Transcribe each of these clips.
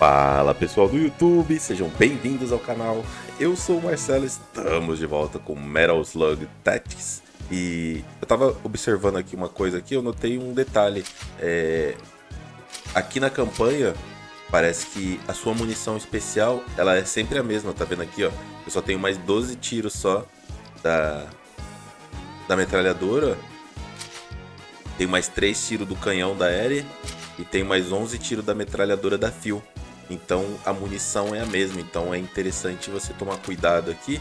Fala pessoal do YouTube, sejam bem-vindos ao canal. Eu sou o Marcelo, estamos de volta com Metal Slug Tactics. E eu tava observando aqui uma coisa aqui, eu notei um detalhe. É... Aqui na campanha, parece que a sua munição especial, ela é sempre a mesma, tá vendo aqui, ó? Eu só tenho mais 12 tiros só da, da metralhadora. Tenho mais 3 tiros do canhão da Eri e tenho mais 11 tiros da metralhadora da Fio. Então a munição é a mesma, então é interessante você tomar cuidado aqui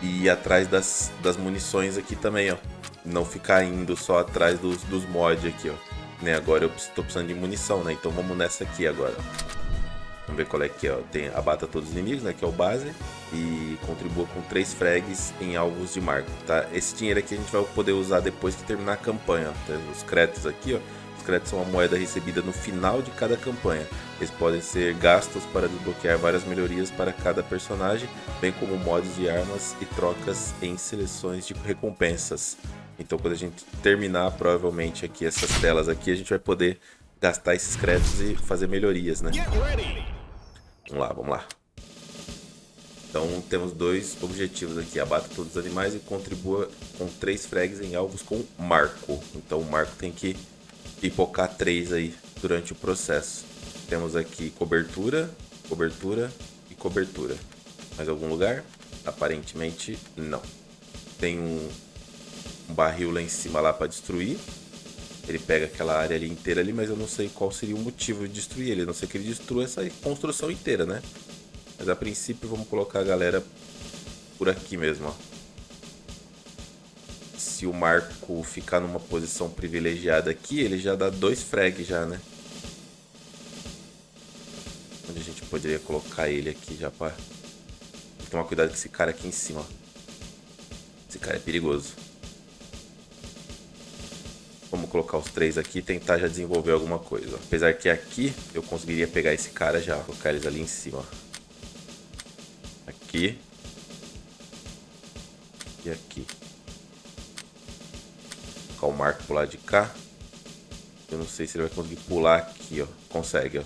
e ir atrás das, das munições aqui também, ó. Não ficar indo só atrás dos, dos mods aqui, ó. Né, agora eu estou precisando de munição, né? Então vamos nessa aqui agora. Vamos ver qual é que é, ó. Tem abata todos os inimigos, né? Que é o base. E contribua com 3 frags em alvos de marco, tá? Esse dinheiro aqui a gente vai poder usar depois que terminar a campanha, ó. Tem os créditos aqui, ó créditos são uma moeda recebida no final de cada campanha. Eles podem ser gastos para desbloquear várias melhorias para cada personagem, bem como mods de armas e trocas em seleções de recompensas. Então quando a gente terminar provavelmente aqui essas telas aqui, a gente vai poder gastar esses créditos e fazer melhorias, né? Vamos lá, vamos lá. Então temos dois objetivos aqui, abata todos os animais e contribua com três frags em alvos com marco. Então o marco tem que pipocar três aí durante o processo. Temos aqui cobertura, cobertura e cobertura. Mais algum lugar? Aparentemente não. Tem um, um barril lá em cima lá para destruir. Ele pega aquela área ali inteira ali, mas eu não sei qual seria o motivo de destruir ele. A não ser que ele destrua essa construção inteira, né? Mas a princípio vamos colocar a galera por aqui mesmo, ó se o Marco ficar numa posição privilegiada aqui, ele já dá dois frags já, né? Onde a gente poderia colocar ele aqui já pra... Tomar cuidado com esse cara aqui em cima, ó. Esse cara é perigoso. Vamos colocar os três aqui e tentar já desenvolver alguma coisa. Apesar que aqui eu conseguiria pegar esse cara já, colocar eles ali em cima. Aqui. E aqui colocar o Marco pro lado de cá. Eu não sei se ele vai conseguir pular aqui, ó. Consegue, ó.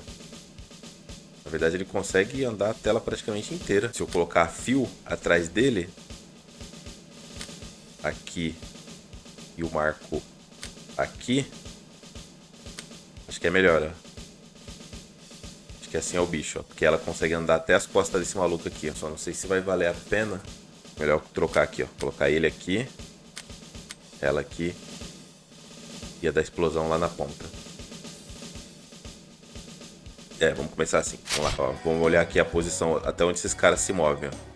Na verdade, ele consegue andar a tela praticamente inteira. Se eu colocar fio atrás dele, aqui, e o Marco aqui, acho que é melhor, ó. Acho que assim é o bicho, ó. Porque ela consegue andar até as costas desse maluco aqui. Só não sei se vai valer a pena. Melhor trocar aqui, ó. Colocar ele aqui. Ela aqui ia dar explosão lá na ponta. É, vamos começar assim. Vamos lá, ó. Vamos olhar aqui a posição até onde esses caras se movem, ó.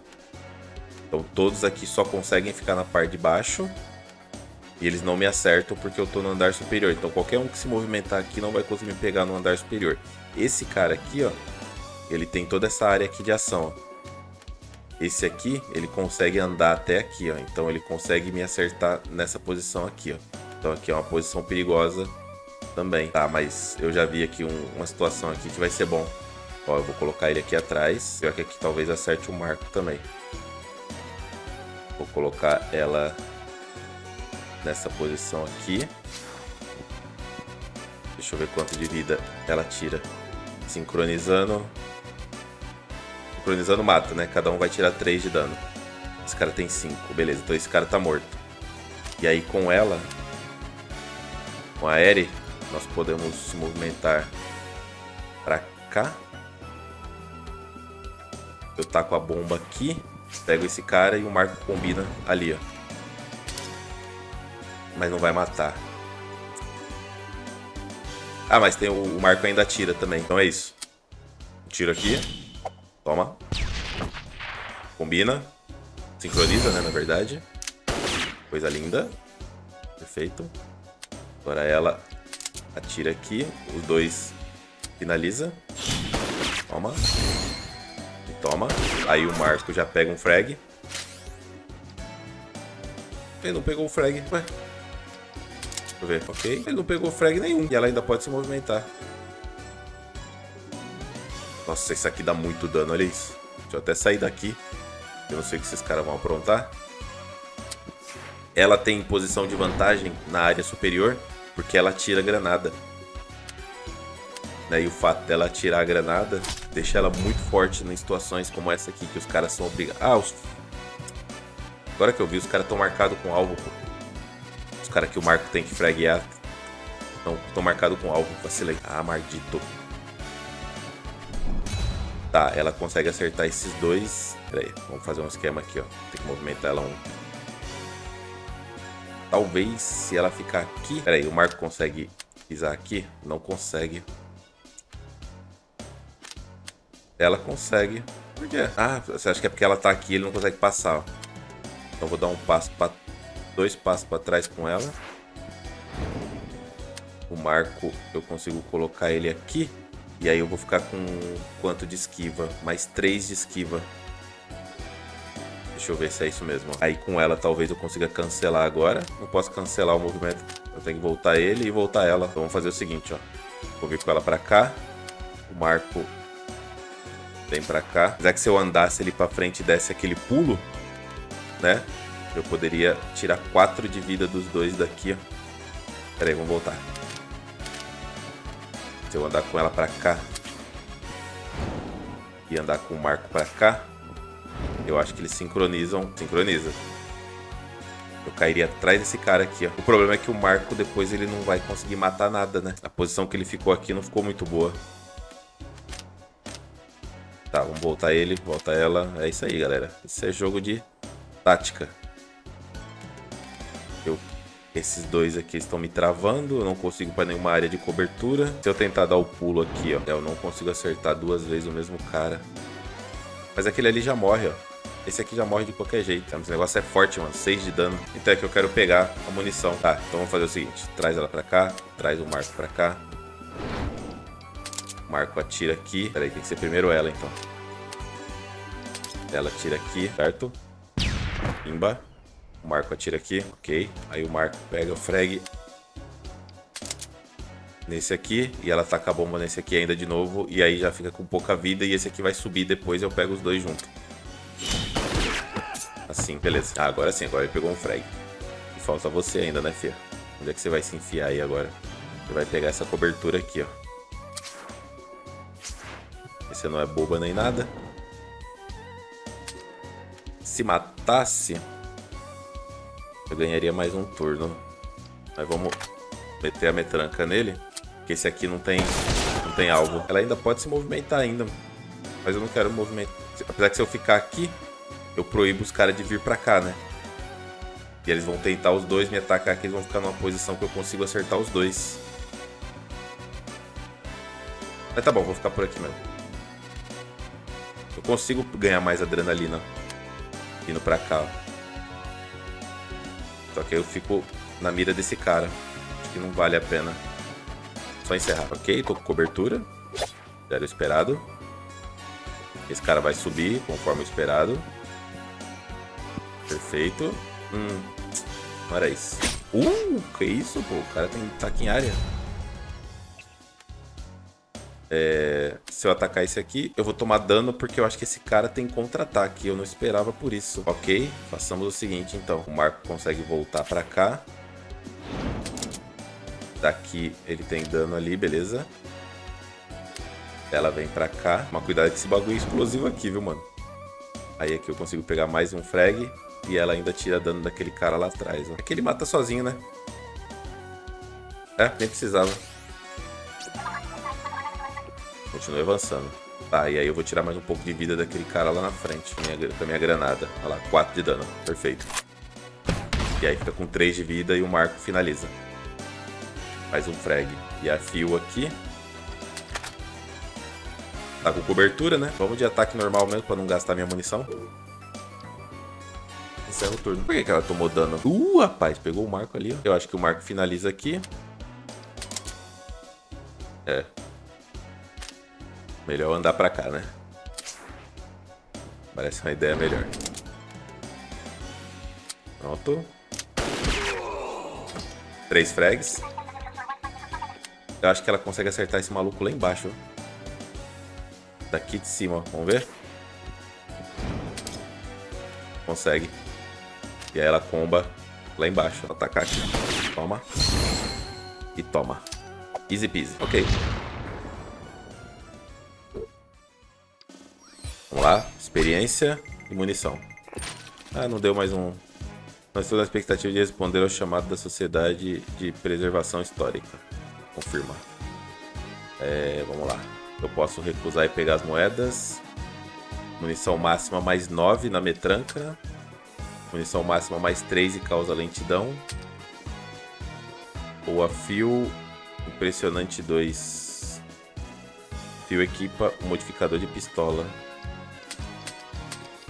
Então todos aqui só conseguem ficar na parte de baixo. E eles não me acertam porque eu tô no andar superior. Então qualquer um que se movimentar aqui não vai conseguir me pegar no andar superior. Esse cara aqui, ó. Ele tem toda essa área aqui de ação, ó. Esse aqui, ele consegue andar até aqui, ó. Então ele consegue me acertar nessa posição aqui, ó. Então aqui é uma posição perigosa também. Tá, mas eu já vi aqui um, uma situação aqui que vai ser bom. Ó, eu vou colocar ele aqui atrás. Pior que aqui talvez acerte o marco também. Vou colocar ela nessa posição aqui. Deixa eu ver quanto de vida ela tira. Sincronizando. Sincronizando mata, né? Cada um vai tirar 3 de dano. Esse cara tem 5. Beleza, então esse cara tá morto. E aí com ela, com a Eri, nós podemos se movimentar para cá. Eu taco a bomba aqui, pego esse cara e o Marco combina ali, ó. Mas não vai matar. Ah, mas tem o, o Marco ainda atira também, então é isso. Tiro aqui. Toma. Combina. Sincroniza, né, na verdade. Coisa linda. Perfeito. Agora ela atira aqui. Os dois finaliza. Toma. E toma. Aí o Marco já pega um frag. Ele não pegou o frag. Ué. Deixa eu ver. Ok. Ele não pegou frag nenhum. E ela ainda pode se movimentar. Nossa, isso aqui dá muito dano. Olha isso. Deixa eu até sair daqui. Eu não sei o que esses caras vão aprontar. Ela tem posição de vantagem na área superior porque ela tira granada. Né? E o fato dela atirar a granada deixa ela muito forte em situações como essa aqui, que os caras são obrigados... Ah, os... Agora que eu vi, os caras estão marcados com alvo, pô. Os caras que o Marco tem que fraguear estão marcados com alvo. Vacilei. Ah, maldito. Tá, ela consegue acertar esses dois. Pera aí, vamos fazer um esquema aqui, ó. Tem que movimentar ela um. Talvez se ela ficar aqui... Pera aí, o Marco consegue pisar aqui? Não consegue. Ela consegue. Por quê? Ah, você acha que é porque ela tá aqui ele não consegue passar, ó. Então vou dar um passo para dois passos para trás com ela. O Marco, eu consigo colocar ele aqui. E aí eu vou ficar com quanto de esquiva? Mais 3 de esquiva. Deixa eu ver se é isso mesmo. Aí com ela talvez eu consiga cancelar agora. Não posso cancelar o movimento. Eu tenho que voltar ele e voltar ela. Então vamos fazer o seguinte, ó. Vou vir com ela pra cá. O Marco vem pra cá. Apesar que se eu andasse ali pra frente e desse aquele pulo, né? Eu poderia tirar 4 de vida dos dois daqui, ó. Pera aí, vamos voltar. Se eu andar com ela pra cá e andar com o Marco pra cá, eu acho que eles sincronizam. Sincroniza. Eu cairia atrás desse cara aqui, ó. O problema é que o Marco depois ele não vai conseguir matar nada, né? A posição que ele ficou aqui não ficou muito boa. Tá, vamos voltar ele, volta ela. É isso aí, galera. Isso é jogo de tática. Esses dois aqui estão me travando, eu não consigo para nenhuma área de cobertura. Se eu tentar dar o pulo aqui, ó, eu não consigo acertar duas vezes o mesmo cara. Mas aquele ali já morre, ó. Esse aqui já morre de qualquer jeito. Esse negócio é forte, mano. 6 de dano. Então é que eu quero pegar a munição. Tá, então vamos fazer o seguinte. Traz ela pra cá. Traz o Marco pra cá. Marco atira aqui. Pera aí, tem que ser primeiro ela, então. Ela atira aqui, certo? Pimba. O Marco atira aqui, ok. Aí o Marco pega o frag nesse aqui e ela taca a bomba nesse aqui ainda de novo e aí já fica com pouca vida e esse aqui vai subir depois eu pego os dois juntos. Assim, beleza. Ah, agora sim, agora ele pegou um frag. E falta você ainda, né, Fia? Onde é que você vai se enfiar aí agora? Você vai pegar essa cobertura aqui, ó. Esse não é boba nem nada. Se matasse, eu ganharia mais um turno. Mas vamos meter a metranca nele. Porque esse aqui não tem, não tem alvo. Ela ainda pode se movimentar ainda. Mas eu não quero movimentar. Apesar que se eu ficar aqui, eu proíbo os caras de vir pra cá, né? E eles vão tentar os dois me atacar aqui. Eles vão ficar numa posição que eu consigo acertar os dois. Mas tá bom, vou ficar por aqui mesmo. Eu consigo ganhar mais adrenalina indo pra cá. Só que eu fico na mira desse cara. Acho que não vale a pena. Só encerrar. Ok, tô com cobertura. Zero esperado. Esse cara vai subir conforme esperado. Perfeito. Hum, era isso. Uh, que isso, pô. O cara tem, tá aqui em área. É, se eu atacar esse aqui, eu vou tomar dano porque eu acho que esse cara tem contra-ataque. Eu não esperava por isso. Ok, façamos o seguinte então. O Marco consegue voltar pra cá. Daqui ele tem dano ali, beleza. Ela vem pra cá. Mas cuidado com esse bagulho explosivo aqui, viu, mano? Aí aqui eu consigo pegar mais um frag. E ela ainda tira dano daquele cara lá atrás. Ó. Que ele mata sozinho, né? É, nem precisava. Continue avançando. Tá, e aí eu vou tirar mais um pouco de vida daquele cara lá na frente, minha, com a minha granada. Olha lá, 4 de dano. Perfeito. E aí fica com 3 de vida e o Marco finaliza. Mais um frag. E a Fio aqui. Tá com cobertura, né? Vamos de ataque normal mesmo pra não gastar minha munição. Encerra o turno. Por que, que ela tomou dano? Uh, rapaz, pegou o Marco ali, ó. Eu acho que o Marco finaliza aqui. É, Melhor andar pra cá, né? Parece uma ideia melhor. Pronto. Três frags. Eu acho que ela consegue acertar esse maluco lá embaixo. Daqui de cima. Vamos ver? Consegue. E aí ela comba lá embaixo. Vou atacar aqui. Toma. E toma. Easy peasy. Ok. Vamos lá. Experiência e munição. Ah, não deu mais um. Nós estamos na expectativa de responder ao chamado da Sociedade de Preservação Histórica. Confirma. É, vamos lá. Eu posso recusar e pegar as moedas. Munição máxima mais 9 na metranca. Munição máxima mais 3 e causa lentidão. Ou a fio impressionante 2. Fio equipa o modificador de pistola.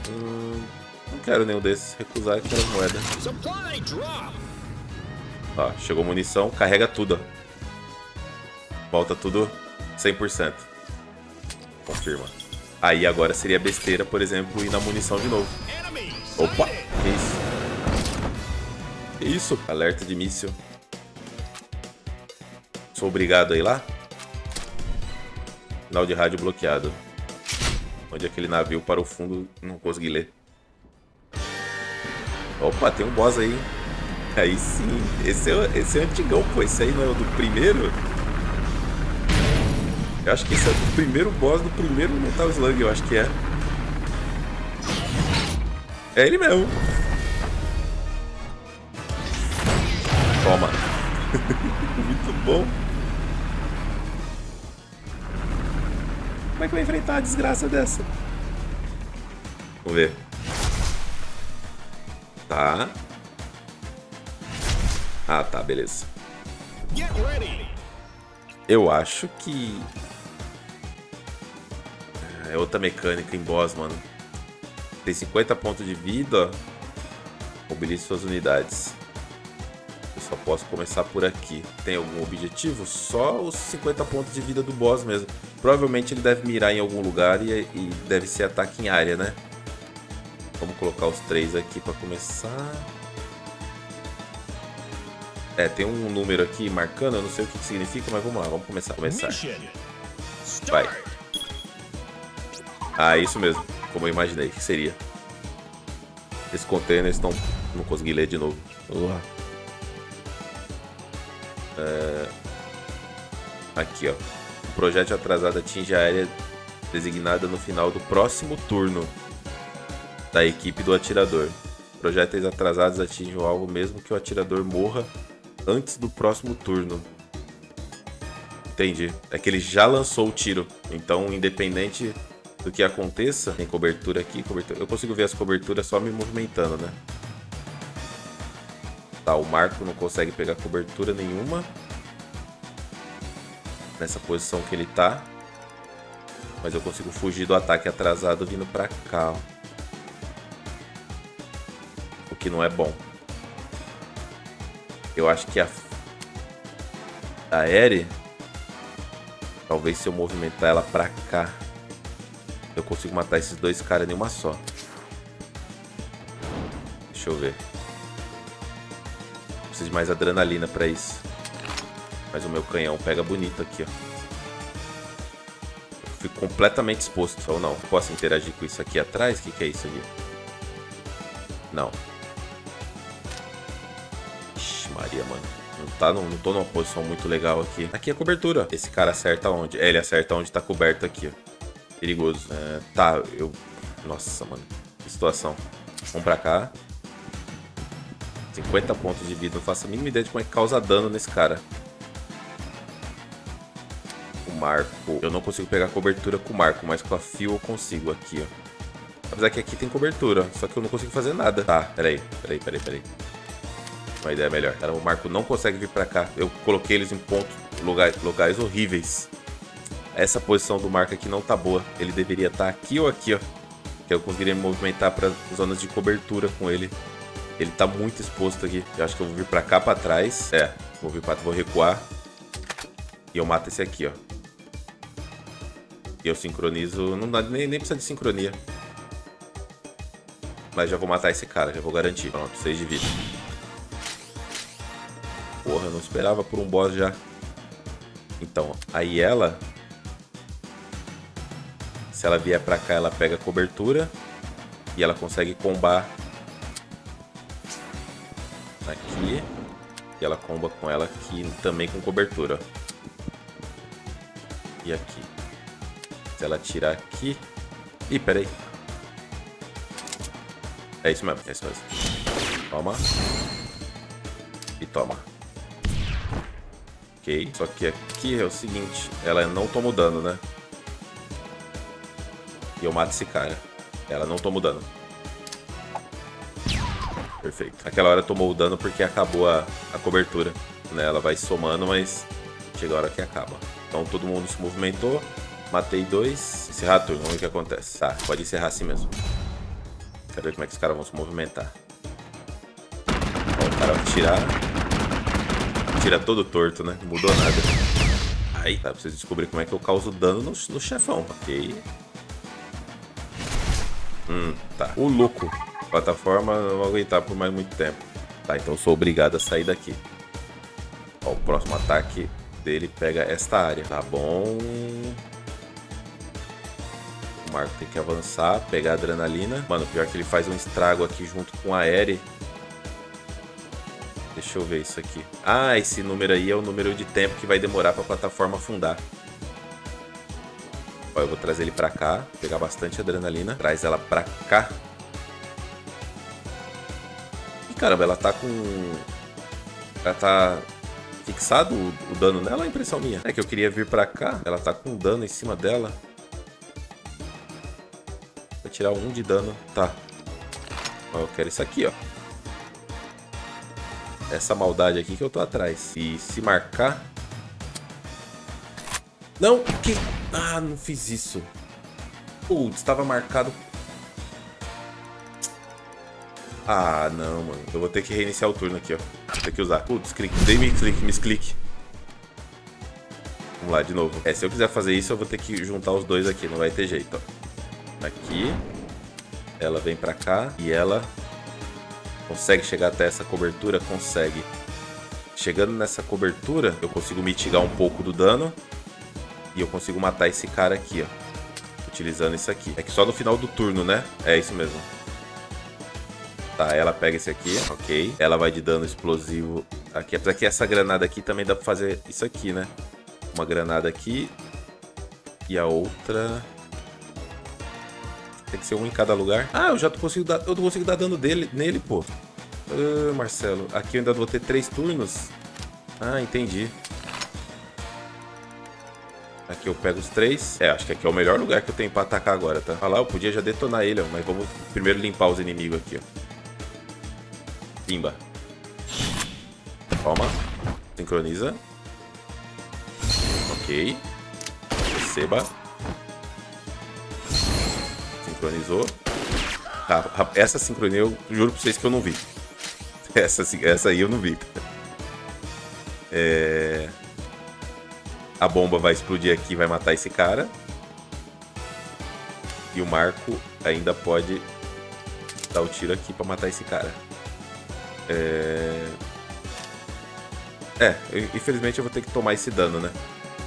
Hum, não quero nenhum desses. Recusar quero moeda. Ó, chegou munição, carrega tudo. Volta tudo 100%. Confirma. Aí agora seria besteira, por exemplo, ir na munição de novo. Opa? Que isso? Alerta de míssil. Sou obrigado a ir lá? Sinal de rádio bloqueado. Onde aquele navio para o fundo não consegui ler. Opa, tem um boss aí. Aí sim. Esse é, esse é antigão, pô. Esse aí não é o do primeiro? Eu acho que esse é o primeiro boss do primeiro Metal Slug, eu acho que é. É ele mesmo. Bom. Como é que vai enfrentar a desgraça dessa? Vamos ver. Tá. Ah, tá, beleza. Eu acho que é outra mecânica em boss, mano. Tem 50 pontos de vida. Mobilize suas unidades. Só posso começar por aqui. Tem algum objetivo? Só os 50 pontos de vida do boss mesmo. Provavelmente ele deve mirar em algum lugar e, e deve ser ataque em área, né? Vamos colocar os três aqui para começar. É, tem um número aqui marcando, eu não sei o que significa, mas vamos lá, vamos começar. começar. Vai. Ah, isso mesmo. Como eu imaginei que seria. Esse container estão... Não consegui ler de novo. Uh. É... Aqui, ó. O projeto atrasado atinge a área designada no final do próximo turno da equipe do atirador. Projéteis atrasados atingem o alvo mesmo que o atirador morra antes do próximo turno. Entendi. É que ele já lançou o tiro. Então, independente do que aconteça. Tem cobertura aqui, cobertura. Eu consigo ver as coberturas só me movimentando, né? Tá, o Marco não consegue pegar cobertura nenhuma. Nessa posição que ele tá. Mas eu consigo fugir do ataque atrasado vindo pra cá. O que não é bom. Eu acho que a... A Eri... Talvez se eu movimentar ela pra cá eu consigo matar esses dois caras em uma só. Deixa eu ver. Preciso de mais adrenalina pra isso. Mas o meu canhão pega bonito aqui, ó. fico completamente exposto, ou não. Posso interagir com isso aqui atrás? O que, que é isso aqui? Não. Ixi, Maria, mano. Não, tá, não, não tô numa posição muito legal aqui. Aqui é a cobertura. Esse cara acerta onde? É, ele acerta onde tá coberto aqui, ó perigoso. É, tá, eu... Nossa, mano. Que situação. Vamos pra cá. 50 pontos de vida. Não faço a mínima ideia de como é que causa dano nesse cara. O Marco. Eu não consigo pegar cobertura com o Marco, mas com a Fio eu consigo aqui, ó. Apesar que aqui tem cobertura, só que eu não consigo fazer nada. Tá, peraí, peraí, peraí, peraí. Uma ideia melhor. Cara, o Marco não consegue vir pra cá. Eu coloquei eles em pontos, lugares, lugares horríveis. Essa posição do Marco aqui não tá boa. Ele deveria estar tá aqui ou aqui, ó. Que eu conseguiria me movimentar para zonas de cobertura com ele. Ele tá muito exposto aqui. Eu acho que eu vou vir pra cá pra trás. É, vou vir pra vou recuar. E eu mato esse aqui, ó. E eu sincronizo... Não dá, nem, nem precisa de sincronia. Mas já vou matar esse cara, já vou garantir. Pronto, 6 de vida. Porra, eu não esperava por um boss já. Então, aí ela se ela vier pra cá, ela pega cobertura. E ela consegue combar E ela comba com ela aqui também com cobertura. E aqui. Se ela tirar aqui, Ih, peraí. É isso mesmo, é isso mesmo. Toma. E toma. Ok. Só que aqui é o seguinte, ela não toma o dano, né? E eu mato esse cara. Ela não toma o dano. Perfeito. Aquela hora tomou o dano porque acabou a, a cobertura. Né? Ela vai somando, mas chega a hora que acaba. Então todo mundo se movimentou. Matei dois. Encerrar turno, vamos ver o que acontece. Tá, pode encerrar assim mesmo. Quero ver como é que os caras vão se movimentar. Ó, o cara vai tirar. Tira todo torto, né? Não mudou nada. Aí, tá, pra vocês descobrirem como é que eu causo dano no, no chefão, ok? Hum, tá. O louco. Plataforma não vou aguentar por mais muito tempo. Tá, então sou obrigado a sair daqui. Ó, o próximo ataque dele pega esta área. Tá bom. O Marco tem que avançar, pegar a adrenalina. Mano, pior que ele faz um estrago aqui junto com a Eri. Deixa eu ver isso aqui. Ah, esse número aí é o número de tempo que vai demorar para a plataforma afundar. Ó, eu vou trazer ele para cá, pegar bastante adrenalina. Traz ela para cá. E caramba, ela tá com... Ela tá fixado o, o dano nela, é impressão minha. É que eu queria vir para cá, ela tá com dano em cima dela. Vou tirar um de dano. Tá. Ó, eu quero isso aqui, ó essa maldade aqui que eu tô atrás. E se marcar... Não, que... Ah, não fiz isso. Putz, estava marcado... Ah, não, mano. Eu vou ter que reiniciar o turno aqui, ó. Vou ter que usar. Putz, clique. Dei me clique, me. Vamos lá, de novo. É, se eu quiser fazer isso, eu vou ter que juntar os dois aqui. Não vai ter jeito, ó. Aqui. Ela vem pra cá. E ela Consegue chegar até essa cobertura? Consegue. Chegando nessa cobertura, eu consigo mitigar um pouco do dano. E eu consigo matar esse cara aqui, ó. Utilizando isso aqui. É que só no final do turno, né? É isso mesmo. Tá, ela pega esse aqui, ok. Ela vai de dano explosivo aqui. Apesar que essa granada aqui também dá pra fazer isso aqui, né? Uma granada aqui. E a outra... Tem que ser um em cada lugar. Ah, eu já consigo dar, eu consigo dar dano dele, nele, pô. Ah, Marcelo, aqui eu ainda vou ter três turnos. Ah, entendi. Aqui eu pego os três. É, acho que aqui é o melhor lugar que eu tenho pra atacar agora, tá? Olha lá, eu podia já detonar ele, ó. Mas vamos primeiro limpar os inimigos aqui, ó. Pimba. Toma. Sincroniza. Ok. Receba. Sincronizou. Tá, essa sincronia eu juro pra vocês que eu não vi. Essa, essa aí eu não vi. É... A bomba vai explodir aqui vai matar esse cara. E o Marco ainda pode dar o tiro aqui pra matar esse cara. É... É, infelizmente eu vou ter que tomar esse dano, né?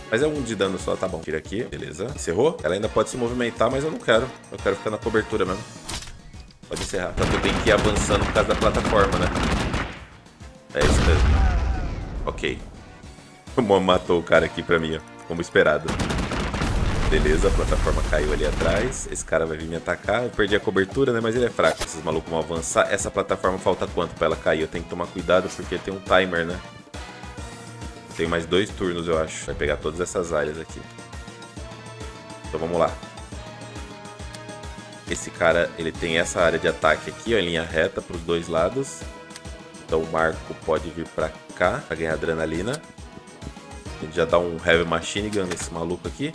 Mas é um de dano só, tá bom. Tira aqui, beleza. Encerrou? Ela ainda pode se movimentar, mas eu não quero. Eu quero ficar na cobertura mesmo. Pode encerrar. Que eu tenho que ir avançando por causa da plataforma, né? É isso mesmo. Ok. Matou o cara aqui pra mim, ó. Como esperado. Beleza, a plataforma caiu ali atrás. Esse cara vai vir me atacar. Eu perdi a cobertura, né? Mas ele é fraco. Esses malucos vão avançar. Essa plataforma falta quanto pra ela cair? Eu tenho que tomar cuidado porque tem um timer, né? Tem mais dois turnos, eu acho. Vai pegar todas essas áreas aqui. Então vamos lá. Esse cara, ele tem essa área de ataque aqui, ó, em linha reta para os dois lados. Então o Marco pode vir para cá para ganhar adrenalina. Gente já dá um Heavy Machine Gun nesse maluco aqui.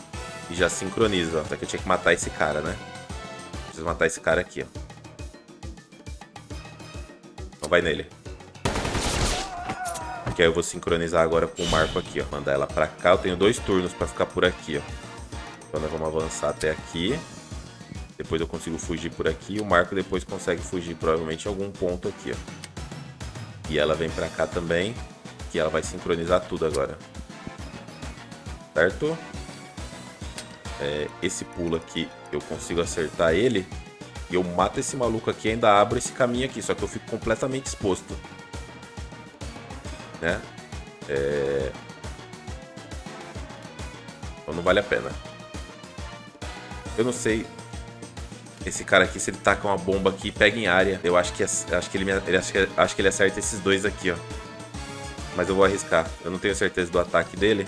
E já sincroniza, ó. Só que eu tinha que matar esse cara, né? Preciso matar esse cara aqui, ó. Então vai nele. Que aí eu vou sincronizar agora com o Marco aqui, ó. Mandar ela pra cá. Eu tenho dois turnos pra ficar por aqui, ó. Então nós vamos avançar até aqui. Depois eu consigo fugir por aqui. O Marco depois consegue fugir provavelmente em algum ponto aqui, ó. E ela vem pra cá também. Que ela vai sincronizar tudo agora. Certo? É, esse pulo aqui eu consigo acertar ele. E eu mato esse maluco aqui e ainda abro esse caminho aqui. Só que eu fico completamente exposto né? É... Então não vale a pena. Eu não sei. Esse cara aqui, se ele taca uma bomba aqui e pega em área, eu acho que, acho que, ele, ele, acho que, acho que ele acerta esses dois aqui, ó. Mas eu vou arriscar. Eu não tenho certeza do ataque dele.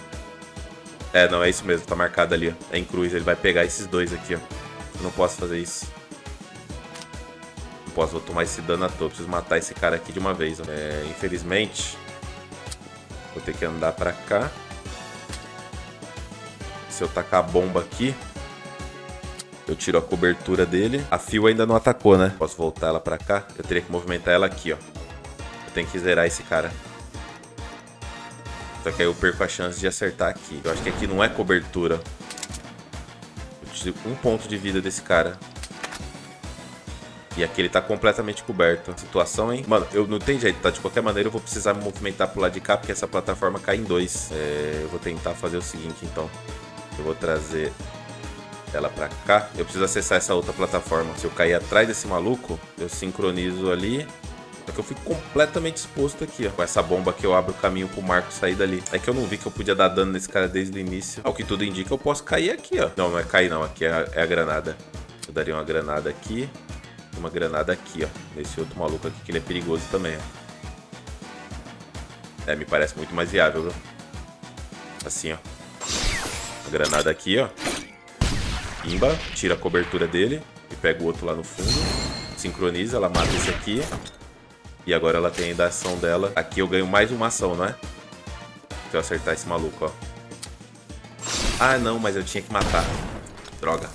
É, não, é isso mesmo. Tá marcado ali, ó. É em cruz. Ele vai pegar esses dois aqui, ó. Eu não posso fazer isso. Não posso, vou tomar esse dano à toa. Preciso matar esse cara aqui de uma vez, ó. É, infelizmente... Vou ter que andar pra cá. Se eu tacar a bomba aqui... Eu tiro a cobertura dele. A fio ainda não atacou, né? Posso voltar ela pra cá. Eu teria que movimentar ela aqui, ó. Eu tenho que zerar esse cara. Só que aí eu perco a chance de acertar aqui. Eu acho que aqui não é cobertura. Um ponto de vida desse cara. E aqui ele tá completamente coberto. Situação, hein? Mano, eu não tem jeito, tá? De qualquer maneira eu vou precisar me movimentar pro lado de cá, porque essa plataforma cai em dois. É, eu vou tentar fazer o seguinte, então. Eu vou trazer ela pra cá. Eu preciso acessar essa outra plataforma. Se eu cair atrás desse maluco, eu sincronizo ali. Só que eu fui completamente exposto aqui, ó. Com essa bomba que eu abro o caminho pro Marco sair dali. É que eu não vi que eu podia dar dano nesse cara desde o início. Ao que tudo indica, eu posso cair aqui, ó. Não, não é cair não. Aqui é a, é a granada. Eu daria uma granada aqui. Uma granada aqui, ó. Nesse outro maluco aqui, que ele é perigoso também, ó. É, me parece muito mais viável, viu? Assim, ó. Uma granada aqui, ó. Imba, tira a cobertura dele e pega o outro lá no fundo. Sincroniza, ela mata esse aqui. E agora ela tem ainda a ação dela. Aqui eu ganho mais uma ação, não é? Se eu acertar esse maluco, ó. Ah, não, mas eu tinha que matar. Droga.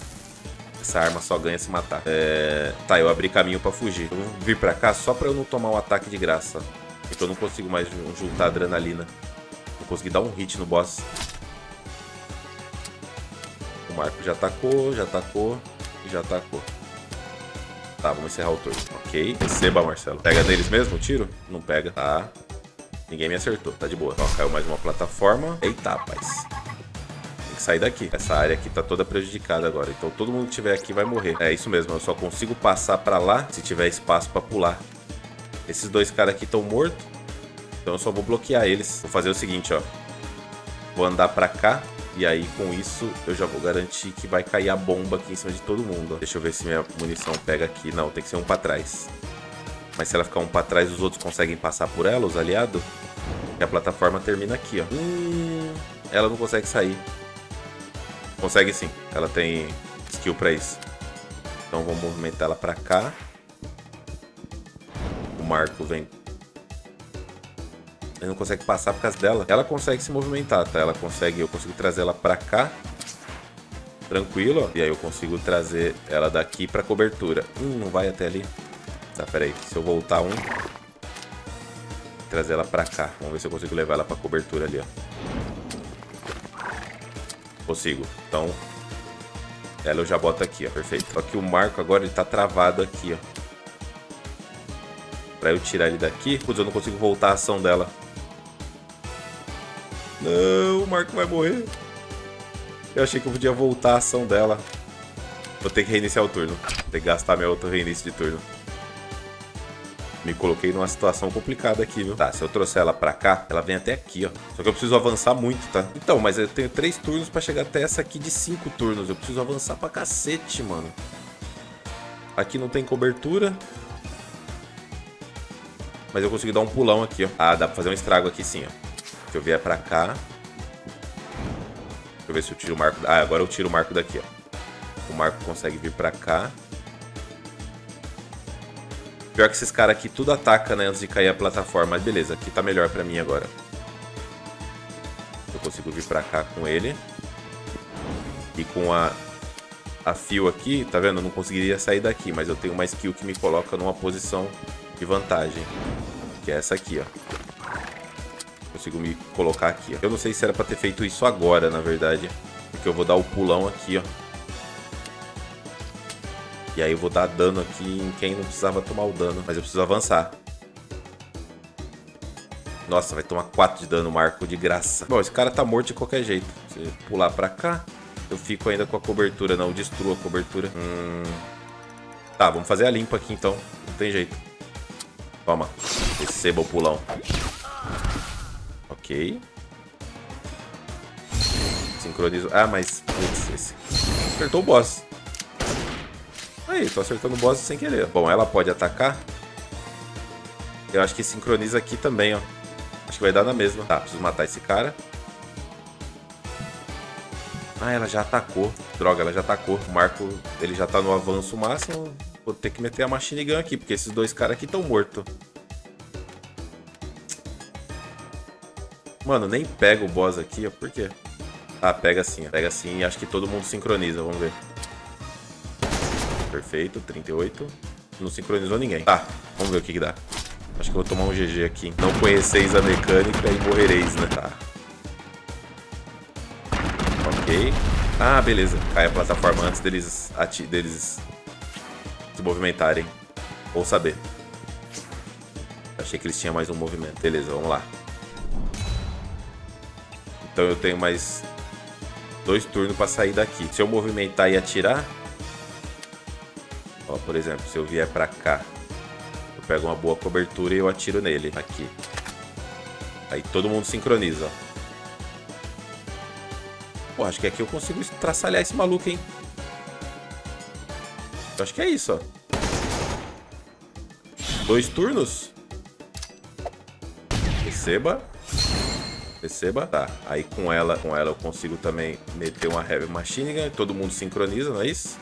Essa arma só ganha se matar. É... Tá, eu abri caminho pra fugir. Eu vou vir pra cá só pra eu não tomar um ataque de graça. Então eu não consigo mais juntar adrenalina. Não consegui dar um hit no boss. O Marco já atacou, já atacou já atacou. Tá, vamos encerrar o turno. Ok. Receba, Marcelo. Pega neles mesmo o tiro? Não pega. Tá. Ninguém me acertou. Tá de boa. Ó, caiu mais uma plataforma. Eita, rapaz. Tem que sair daqui. Essa área aqui tá toda prejudicada agora. Então todo mundo que tiver aqui vai morrer. É isso mesmo. Eu só consigo passar pra lá se tiver espaço pra pular. Esses dois caras aqui estão mortos. Então eu só vou bloquear eles. Vou fazer o seguinte, ó. Vou andar pra cá. E aí, com isso, eu já vou garantir que vai cair a bomba aqui em cima de todo mundo. Deixa eu ver se minha munição pega aqui. Não, tem que ser um pra trás. Mas se ela ficar um pra trás, os outros conseguem passar por ela, os aliados? E a plataforma termina aqui, ó. Hum, ela não consegue sair. Consegue sim. Ela tem skill pra isso. Então vamos movimentar ela pra cá. O Marco vem ele não consegue passar por causa dela. Ela consegue se movimentar, tá? Ela consegue, eu consigo trazer ela pra cá. Tranquilo, ó. E aí eu consigo trazer ela daqui pra cobertura. Hum, não vai até ali. Tá, peraí. Se eu voltar um... Trazer ela pra cá. Vamos ver se eu consigo levar ela pra cobertura ali, ó. Consigo. Então... Ela eu já boto aqui, ó. Perfeito. Só que o Marco agora, ele tá travado aqui, ó. Pra eu tirar ele daqui... Putz, eu não consigo voltar a ação dela. Não, o Marco vai morrer. Eu achei que eu podia voltar a ação dela. Vou ter que reiniciar o turno. Vou ter que gastar meu outro reinício de turno. Me coloquei numa situação complicada aqui, viu? Tá, se eu trouxer ela pra cá, ela vem até aqui, ó. Só que eu preciso avançar muito, tá? Então, mas eu tenho três turnos pra chegar até essa aqui de cinco turnos. Eu preciso avançar pra cacete, mano. Aqui não tem cobertura. Mas eu consegui dar um pulão aqui, ó. Ah, dá pra fazer um estrago aqui sim, ó. Eu vier pra cá. Deixa eu ver se eu tiro o marco. Ah, agora eu tiro o marco daqui, ó. O marco consegue vir pra cá. Pior que esses caras aqui tudo ataca, né, antes de cair a plataforma. Mas beleza, aqui tá melhor pra mim agora. Eu consigo vir pra cá com ele. E com a, a fio aqui, tá vendo? Eu não conseguiria sair daqui, mas eu tenho uma skill que me coloca numa posição de vantagem. Que é essa aqui, ó consigo me colocar aqui. Ó. Eu não sei se era pra ter feito isso agora, na verdade. Porque eu vou dar o pulão aqui, ó. E aí eu vou dar dano aqui em quem não precisava tomar o dano. Mas eu preciso avançar. Nossa, vai tomar 4 de dano, Marco, de graça. Bom, esse cara tá morto de qualquer jeito. Se pular pra cá, eu fico ainda com a cobertura. Não, destruo a cobertura. Hum... Tá, vamos fazer a limpa aqui então. Não tem jeito. Toma. Receba o pulão. Ok. Sincronizo. Ah, mas... Putz, esse... Acertou o boss. Aí, tô acertando o boss sem querer. Bom, ela pode atacar. Eu acho que sincroniza aqui também, ó. Acho que vai dar na mesma. Tá, preciso matar esse cara. Ah, ela já atacou. Droga, ela já atacou. O Marco, ele já tá no avanço máximo. Vou ter que meter a Machine Gun aqui, porque esses dois caras aqui estão mortos. Mano, nem pega o boss aqui, ó. Por quê? Ah, pega sim, ó. Pega sim e acho que todo mundo sincroniza. Vamos ver. Perfeito, 38. Não sincronizou ninguém. Tá, vamos ver o que, que dá. Acho que eu vou tomar um GG aqui. Não conheceis a mecânica e morrereis, né? Tá. Ok. Ah, beleza. Cai a plataforma antes deles, deles se movimentarem. Ou saber. Achei que eles tinham mais um movimento. Beleza, vamos lá. Então eu tenho mais dois turnos para sair daqui. Se eu movimentar e atirar... Ó, por exemplo, se eu vier para cá, eu pego uma boa cobertura e eu atiro nele. Aqui. Aí todo mundo sincroniza, ó. Pô, acho que aqui eu consigo traçalhar esse maluco, hein? Eu acho que é isso, ó. Dois turnos. Receba. Receba. Tá. Aí com ela, com ela eu consigo também meter uma Heavy Machine Gun. Todo mundo sincroniza, não é isso?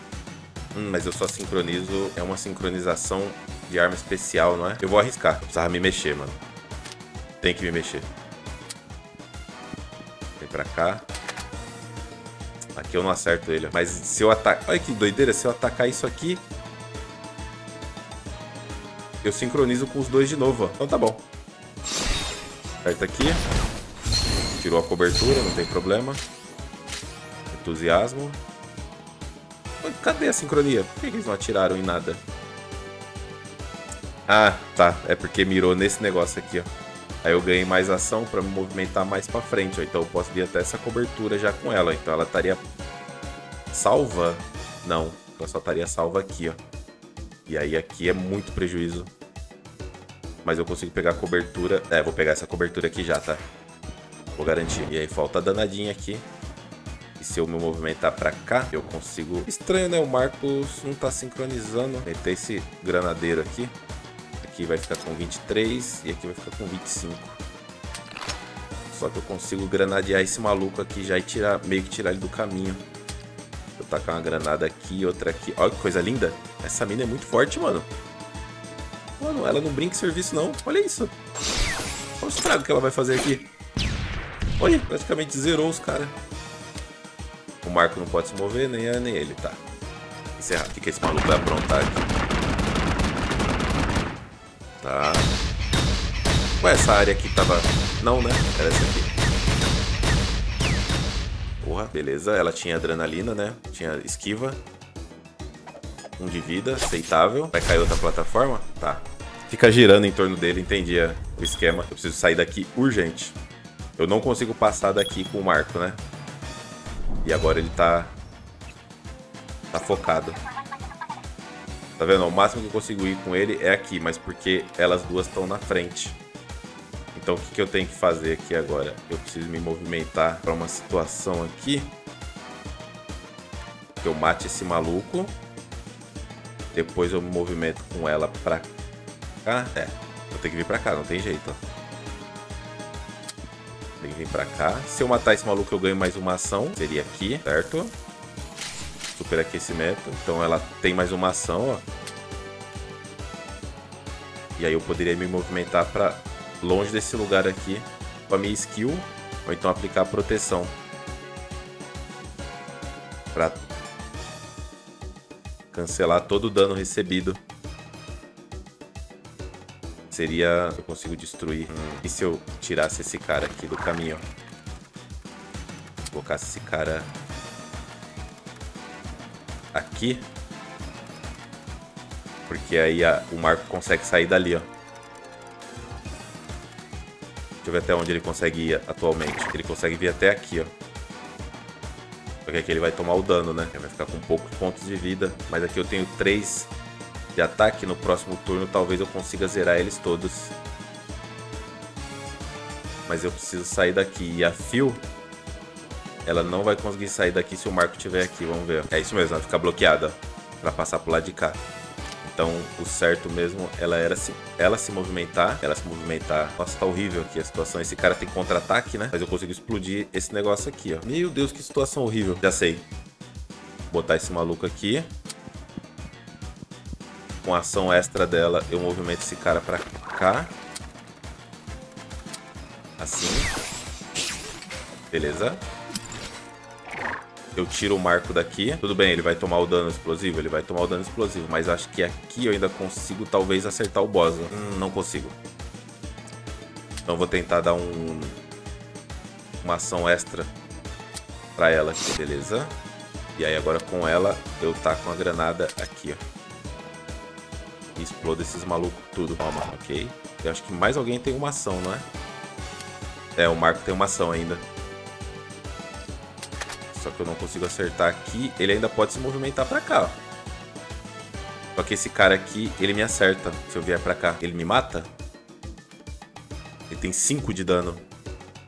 Hum, mas eu só sincronizo... É uma sincronização de arma especial, não é? Eu vou arriscar. Precisava me mexer, mano. Tem que me mexer. Vem pra cá. Aqui eu não acerto ele. Mas se eu atacar... Olha que doideira. Se eu atacar isso aqui... Eu sincronizo com os dois de novo, ó. Então tá bom. Acerta aqui. Tirou a cobertura, não tem problema. Entusiasmo. Cadê a sincronia? Por que eles não atiraram em nada? Ah, tá. É porque mirou nesse negócio aqui, ó. Aí eu ganhei mais ação para me movimentar mais para frente, ó. Então eu posso vir até essa cobertura já com ela. Então ela estaria salva? Não, ela só estaria salva aqui, ó. E aí aqui é muito prejuízo. Mas eu consigo pegar a cobertura. É, vou pegar essa cobertura aqui já, tá? Vou garantir. E aí falta danadinha aqui. E se eu me movimentar pra cá, eu consigo... Estranho, né? O Marcos não tá sincronizando. Meter esse granadeiro aqui. Aqui vai ficar com 23 e aqui vai ficar com 25. Só que eu consigo granadear esse maluco aqui já e tirar, meio que tirar ele do caminho. Vou tacar uma granada aqui, outra aqui. Olha que coisa linda. Essa mina é muito forte, mano. Mano, ela não brinca em serviço, não. Olha isso. Olha o estrago que ela vai fazer aqui. Olha, praticamente zerou os caras. O Marco não pode se mover, nem, a, nem ele, tá. Encerrar. O que, que esse maluco vai aprontar aqui? Tá. Ué, essa área aqui tava... Não, né? Era essa aqui. Porra, beleza. Ela tinha adrenalina, né? Tinha esquiva. Um de vida, aceitável. Vai cair outra plataforma? Tá. Fica girando em torno dele, entendi o esquema. Eu preciso sair daqui urgente. Eu não consigo passar daqui com o Marco, né? E agora ele tá... Tá focado. Tá vendo? O máximo que eu consigo ir com ele é aqui, mas porque elas duas estão na frente. Então o que, que eu tenho que fazer aqui agora? Eu preciso me movimentar para uma situação aqui. Que eu mate esse maluco. Depois eu me movimento com ela pra cá. É, vou ter que vir pra cá, não tem jeito. Ó. Tem que pra cá. Se eu matar esse maluco eu ganho mais uma ação. Seria aqui, certo? superaquecimento. Então ela tem mais uma ação, ó. E aí eu poderia me movimentar para longe desse lugar aqui com a minha skill, ou então aplicar proteção. Para cancelar todo o dano recebido. Seria... Eu consigo destruir. E se eu tirasse esse cara aqui do caminho? Colocasse esse cara aqui. Porque aí a, o Marco consegue sair dali, ó. Deixa eu ver até onde ele consegue ir atualmente. Ele consegue vir até aqui, ó. Porque aqui ele vai tomar o dano, né? Ele vai ficar com poucos pontos de vida. Mas aqui eu tenho três de ataque. No próximo turno talvez eu consiga zerar eles todos. Mas eu preciso sair daqui. E a Phil ela não vai conseguir sair daqui se o Marco estiver aqui, vamos ver. É isso mesmo, ela fica bloqueada. para passar pro lado de cá. Então, o certo mesmo, ela era se, ela se movimentar, ela se movimentar. Nossa, tá horrível aqui a situação. Esse cara tem contra-ataque, né? Mas eu consigo explodir esse negócio aqui, ó. Meu Deus, que situação horrível. Já sei. Vou botar esse maluco aqui. Com a ação extra dela, eu movimento esse cara pra cá. Assim. Beleza eu tiro o marco daqui. Tudo bem, ele vai tomar o dano explosivo? Ele vai tomar o dano explosivo. Mas acho que aqui eu ainda consigo, talvez, acertar o boss. Hum, não consigo. Então vou tentar dar um... Uma ação extra pra ela aqui, beleza? E aí agora com ela, eu taco uma granada aqui, ó. E explodo esses malucos tudo. Toma, ok. Eu acho que mais alguém tem uma ação, não é? É, o Marco tem uma ação ainda. Só que eu não consigo acertar aqui. Ele ainda pode se movimentar pra cá, ó. Só que esse cara aqui, ele me acerta se eu vier pra cá. Ele me mata? Ele tem 5 de dano.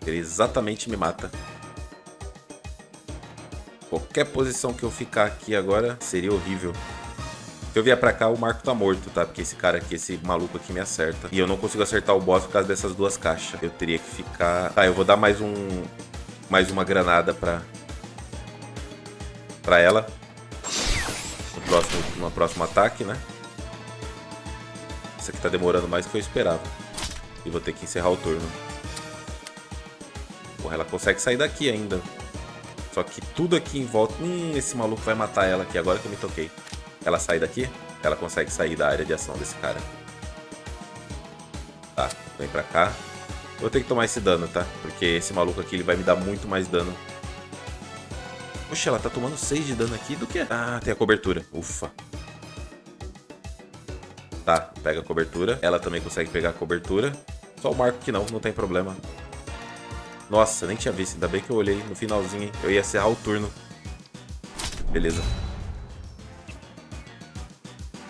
Ele exatamente me mata. Qualquer posição que eu ficar aqui agora seria horrível. Se eu vier pra cá, o Marco tá morto, tá? Porque esse cara aqui, esse maluco aqui me acerta. E eu não consigo acertar o boss por causa dessas duas caixas. Eu teria que ficar... Tá, eu vou dar mais um... Mais uma granada pra, para ela no próximo, no próximo ataque, né? Isso aqui tá demorando mais do que eu esperava. E vou ter que encerrar o turno. Porra, ela consegue sair daqui ainda. Só que tudo aqui em volta... Hum, esse maluco vai matar ela aqui, agora que eu me toquei. Ela sai daqui, ela consegue sair da área de ação desse cara. Tá, vem pra cá. Vou ter que tomar esse dano, tá? Porque esse maluco aqui ele vai me dar muito mais dano Poxa, ela tá tomando 6 de dano aqui do que? Ah, tem a cobertura. Ufa. Tá, pega a cobertura. Ela também consegue pegar a cobertura. Só o Marco que não, não tem problema. Nossa, nem tinha visto. Ainda bem que eu olhei no finalzinho, hein? Eu ia encerrar o turno. Beleza.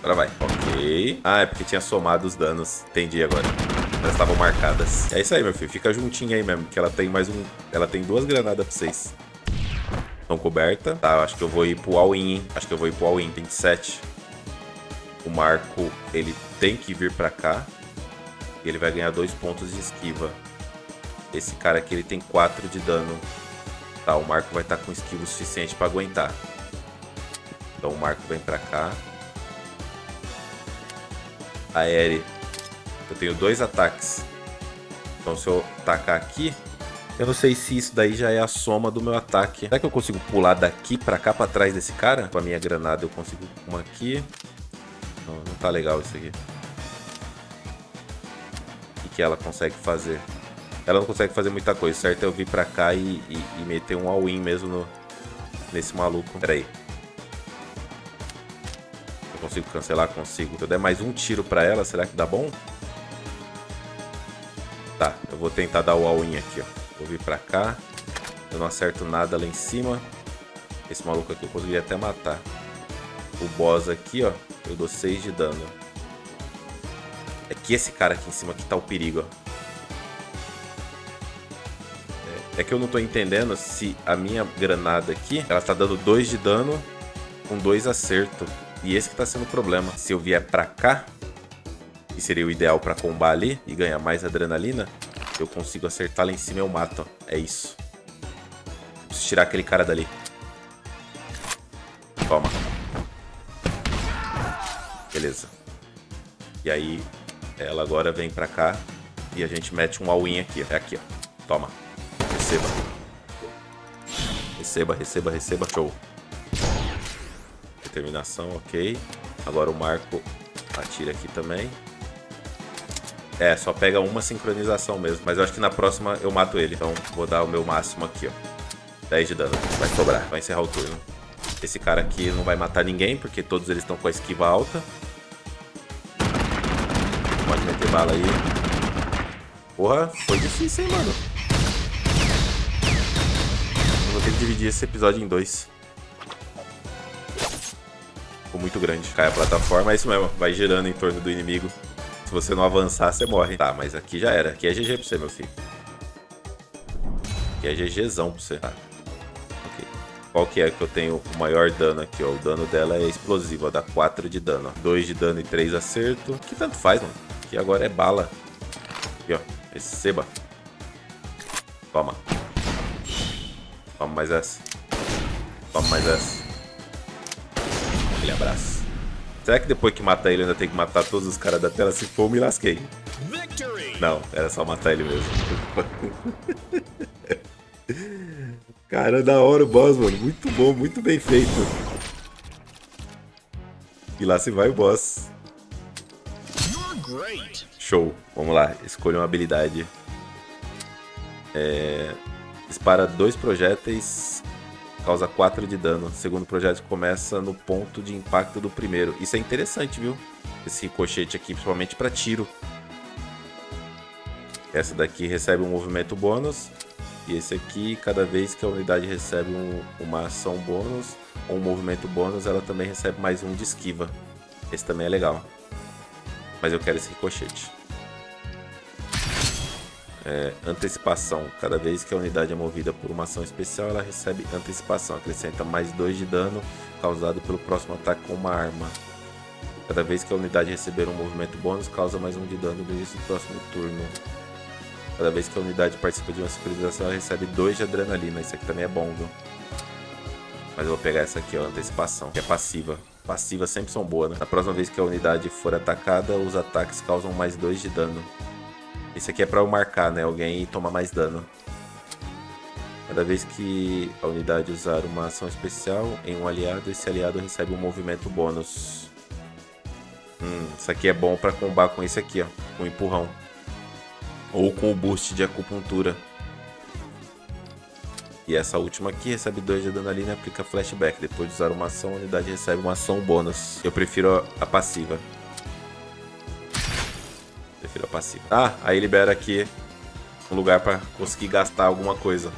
Agora vai. Ok. Ah, é porque tinha somado os danos. Entendi agora. Elas estavam marcadas. É isso aí, meu filho. Fica juntinho aí mesmo, que ela tem mais um... Ela tem duas granadas pra vocês. Estão coberta. Tá, acho que eu vou ir pro all-in, Acho que eu vou ir pro all-in. 27. O Marco, ele tem que vir pra cá. E ele vai ganhar dois pontos de esquiva. Esse cara aqui, ele tem 4 de dano. Tá, o Marco vai estar tá com esquiva o suficiente pra aguentar. Então o Marco vem pra cá. A Eri. Eu tenho dois ataques. Então se eu tacar aqui, eu não sei se isso daí já é a soma do meu ataque. Será que eu consigo pular daqui pra cá, pra trás desse cara? Com a minha granada eu consigo uma aqui. Não, não tá legal isso aqui. O que, ela consegue fazer? Ela não consegue fazer muita coisa, certo? Eu vir pra cá e, e, e meter um all-in mesmo no, nesse maluco. Pera aí. Consigo cancelar? Consigo. Se eu der mais um tiro pra ela, será que dá bom? Tá, eu vou tentar dar o all-in aqui, ó. Vou vir pra cá. Eu não acerto nada lá em cima. Esse maluco aqui eu poderia até matar. O boss aqui, ó. Eu dou 6 de dano. É que esse cara aqui em cima que tá o perigo, ó. É, é que eu não tô entendendo se a minha granada aqui, ela tá dando 2 de dano com 2 acertos. E esse que tá sendo o problema. Se eu vier pra cá, que seria o ideal pra combar ali e ganhar mais adrenalina, eu consigo acertar lá em cima, eu mato. É isso. Preciso tirar aquele cara dali. Toma. Beleza. E aí, ela agora vem pra cá e a gente mete um all-in aqui. É aqui, ó. Toma. Receba. Receba, receba, receba. Show. Determinação, ok. Agora o Marco atira aqui também. É, só pega uma sincronização mesmo. Mas eu acho que na próxima eu mato ele. Então vou dar o meu máximo aqui, ó. 10 de dano. Vai sobrar. Vai encerrar o turno. Esse cara aqui não vai matar ninguém, porque todos eles estão com a esquiva alta. Pode meter bala aí. Porra, foi difícil, hein, mano. Vou ter que dividir esse episódio em dois. Muito grande. Cai a plataforma, é isso mesmo. Vai girando em torno do inimigo. Se você não avançar, você morre. Tá, mas aqui já era. Aqui é GG pra você, meu filho. Aqui é GGzão pra você. Tá. Ok. Qual que é que eu tenho o maior dano aqui, ó? O dano dela é explosivo, ó, dá 4 de dano. 2 de dano e 3 acerto. Que tanto faz, mano. Que agora é bala. Aqui, ó. Receba. Toma. Toma mais essa. Toma mais essa. Aquele abraço. Será que depois que matar ele, eu ainda tenho que matar todos os caras da tela? Se for, eu me lasquei. Não, era só matar ele mesmo. Cara, da hora o boss, mano. Muito bom, muito bem feito. E lá se vai o boss. Show. Vamos lá, escolha uma habilidade. É... Dispara dois projéteis, causa 4 de dano. O segundo começa no ponto de impacto do primeiro. Isso é interessante, viu? Esse cochete aqui, principalmente para tiro. Essa daqui recebe um movimento bônus. E esse aqui, cada vez que a unidade recebe um, uma ação bônus ou um movimento bônus, ela também recebe mais um de esquiva. Esse também é legal. Mas eu quero esse ricochete. É, antecipação. Cada vez que a unidade é movida por uma ação especial, ela recebe antecipação. Acrescenta mais 2 de dano causado pelo próximo ataque com uma arma. Cada vez que a unidade receber um movimento bônus, causa mais um de dano no início do próximo turno. Cada vez que a unidade participa de uma sincronização, ela recebe 2 de adrenalina. Isso aqui também é bom, viu? Mas eu vou pegar essa aqui, ó, antecipação, que é passiva. Passivas sempre são boas, né? Na próxima vez que a unidade for atacada, os ataques causam mais 2 de dano. Esse aqui é pra eu marcar, né? Alguém e tomar mais dano. Cada vez que a unidade usar uma ação especial em um aliado, esse aliado recebe um movimento bônus. Hum, isso aqui é bom pra combar com esse aqui, ó. Com empurrão ou com o boost de acupuntura. E essa última aqui recebe 2 de adrenalina e aplica flashback. Depois de usar uma ação, a unidade recebe uma ação bônus. Eu prefiro a passiva. Prefiro a passiva. Ah, aí libera aqui um lugar para conseguir gastar alguma coisa.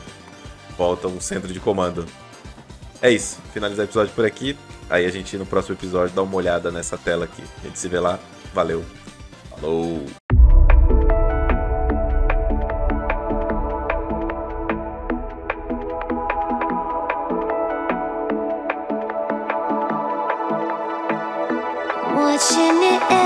Volta um centro de comando. É isso. Finalizar o episódio por aqui. Aí a gente no próximo episódio dá uma olhada nessa tela aqui. A gente se vê lá. Valeu. Falou. watching it